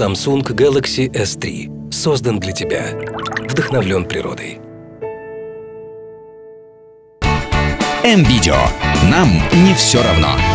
Samsung Galaxy S3 создан для тебя. Вдохновлен природой. М-видео. Нам не все равно.